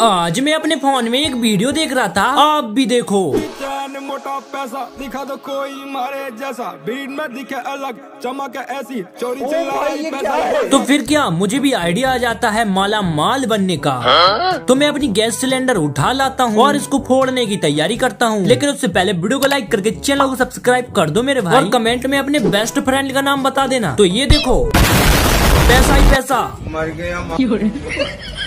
आज मैं अपने फ़ोन में एक वीडियो देख रहा था आप भी देखो। चैन मोटा पैसा दिखा दो कोई मारे जैसा। भीड़ में दिखे अलग चमक ऐसी चोरी चिल्लाए तो फिर क्या मुझे भी आइडिया आ जाता है माला माल बनने का। तो मैं अपनी गैस सिलेंडर उठा लाता हूँ और इसको फोड़ने की तैयारी करता हूँ। लेकिन उससे पहले वीडियो को लाइक करके चैनल को सब्सक्राइब कर दो मेरे भाई। और कमेंट में अपने बेस्ट फ्रेंड का नाम बता देना। तो ये देखो। पैसा ही पैसा। मर गया।